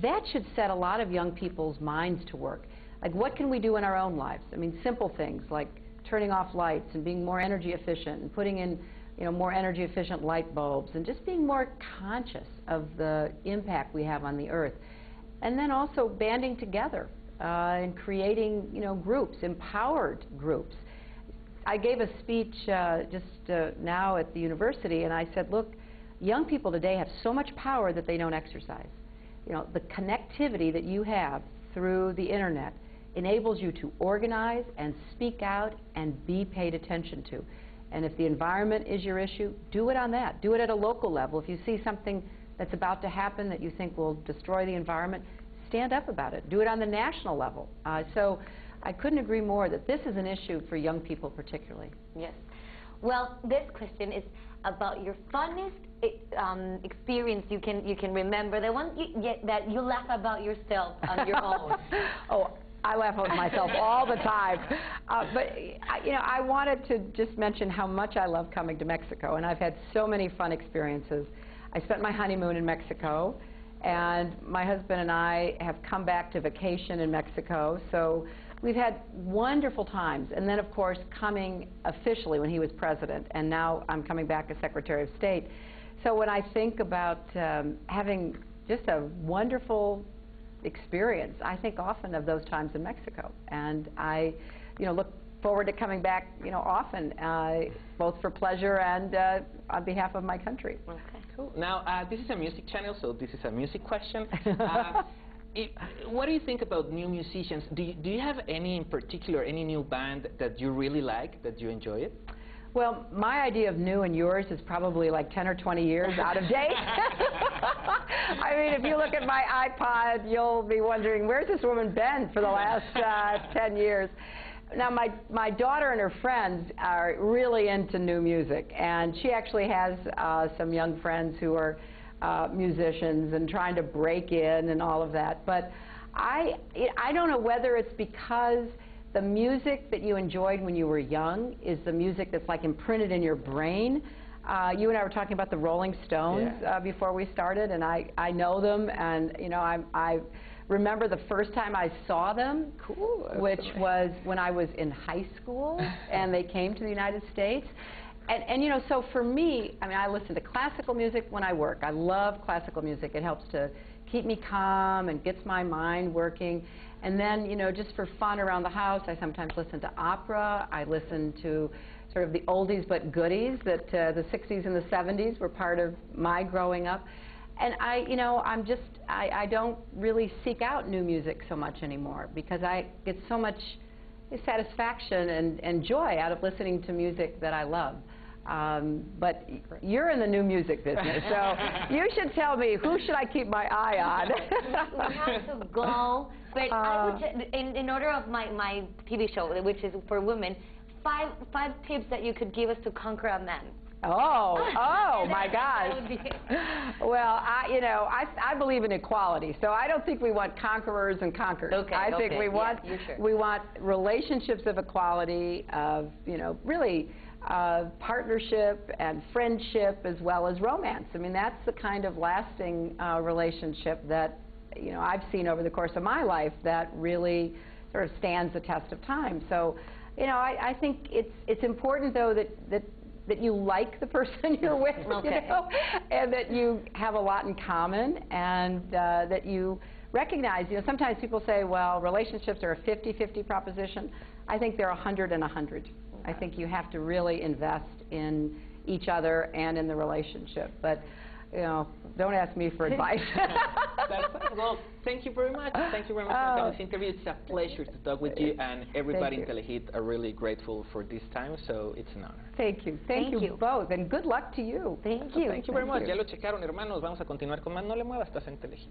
that should set a lot of young people's minds to work. Like, what can we do in our own lives? I mean, simple things like turning off lights and being more energy efficient and putting in, you know, more energy efficient light bulbs and just being more conscious of the impact we have on the earth. And then also banding together uh, and creating, you know, groups, empowered groups. I gave a speech uh, just uh, now at the university, and I said, look, young people today have so much power that they don't exercise. You know, the connectivity that you have through the internet enables you to organize and speak out and be paid attention to. And if the environment is your issue, do it on that. Do it at a local level. If you see something that's about to happen that you think will destroy the environment, stand up about it. Do it on the national level. Uh, so I couldn't agree more that this is an issue for young people particularly. Yes. Well, this question is about your funnest um, experience you can you can remember, the one you, that you laugh about yourself on your own. oh, I laugh at myself all the time. Uh, but, you know, I wanted to just mention how much I love coming to Mexico, and I've had so many fun experiences. I spent my honeymoon in Mexico, and my husband and I have come back to vacation in Mexico, so we've had wonderful times. And then, of course, coming officially when he was president, and now I'm coming back as Secretary of State. So when I think about um, having just a wonderful experience, I think often of those times in Mexico. And I, you know, look forward to coming back, you know, often, uh, both for pleasure and uh, on behalf of my country. Okay, cool. Now, uh, this is a music channel, so this is a music question. It, what do you think about new musicians? Do you, do you have any in particular, any new band that you really like, that you enjoy it? Well, my idea of new and yours is probably like 10 or 20 years out of date. I mean, if you look at my iPod, you'll be wondering, where's this woman been for the last uh, 10 years? Now, my, my daughter and her friends are really into new music, and she actually has uh, some young friends who are uh, musicians and trying to break in and all of that. But I, I don't know whether it's because the music that you enjoyed when you were young is the music that's like imprinted in your brain. Uh, you and I were talking about the Rolling Stones yeah. uh, before we started, and I, I know them, and you know I, I remember the first time I saw them, cool, which was when I was in high school, and they came to the United States. And, and you know, so for me, I mean, I listen to classical music when I work. I love classical music. It helps to keep me calm and gets my mind working. And then, you know, just for fun around the house, I sometimes listen to opera. I listen to sort of the oldies but goodies that uh, the 60s and the 70s were part of my growing up. And I, you know, I'm just, I, I don't really seek out new music so much anymore because I get so much satisfaction and, and joy out of listening to music that I love. Um, but you're in the new music business, so you should tell me who should I keep my eye on. we have to go, but uh, I would in, in order of my, my TV show, which is for women, five five tips that you could give us to conquer a man. Oh, oh my gosh. well, I, you know, I, I believe in equality, so I don't think we want conquerors and conquered. Okay, I okay. think we want yeah, sure. we want relationships of equality, of you know, really uh, partnership and friendship as well as romance. I mean, that's the kind of lasting uh, relationship that you know I've seen over the course of my life that really sort of stands the test of time. So, you know, I, I think it's it's important though that that that you like the person you're with, okay. you know, and that you have a lot in common, and uh, that you recognize, you know, sometimes people say, well, relationships are a 50-50 proposition. I think they're 100 and 100. I think you have to really invest in each other and in the relationship. But you know, don't ask me for advice. well, thank you very much. Thank you very much oh. for this interview. It's a pleasure to talk with you, and everybody in Telehit are really grateful for this time, so it's an honor. Thank you. Thank, thank you, you, both, and good luck to you. Thank you. Thank you very much. Ya lo checaron, hermanos. Vamos a continuar con más. No le muevas, estás en Telehit.